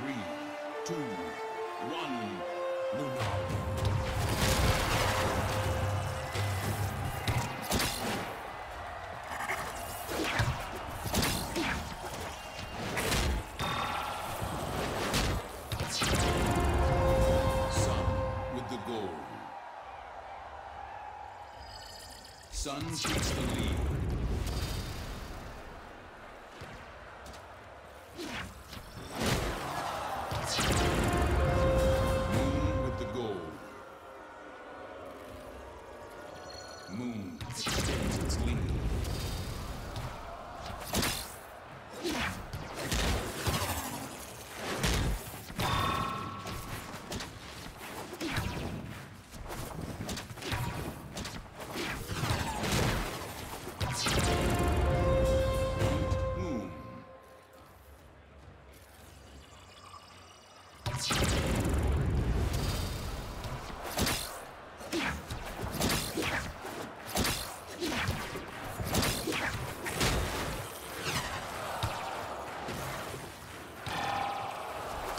Three, two, one, Lunar. Sun takes the lead. Moon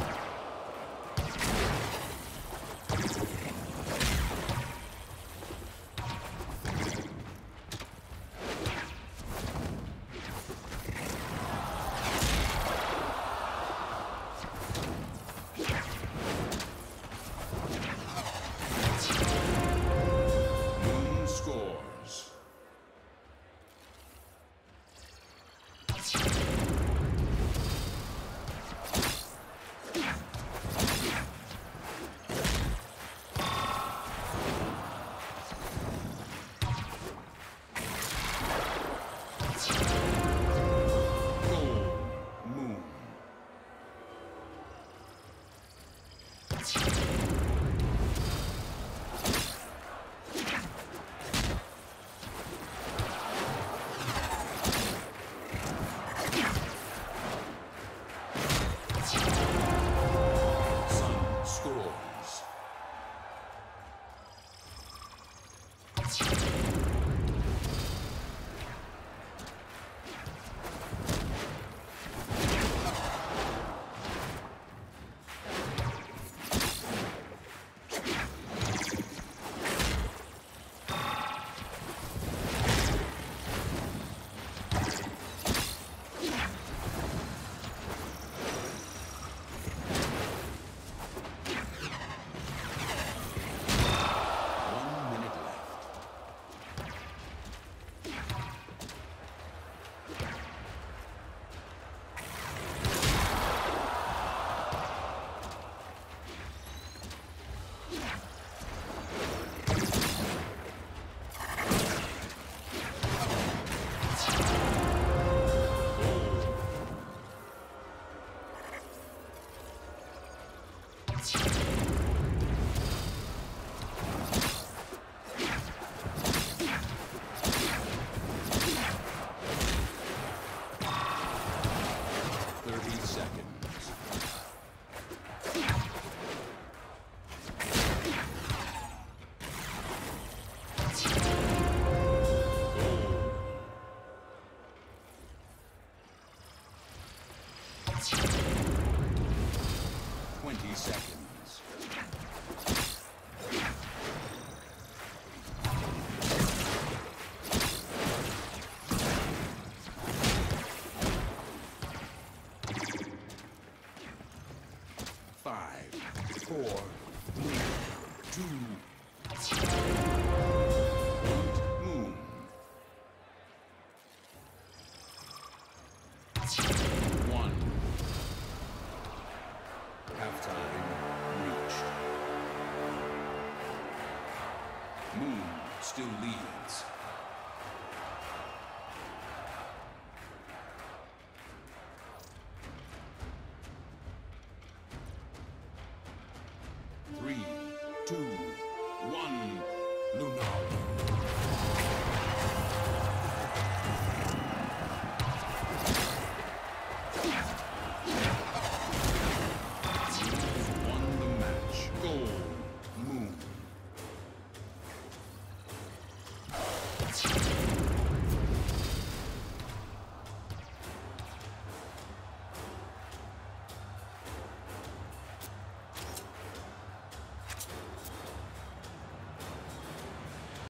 Moon Five, four, three, two, moon. One. Still leads. Two,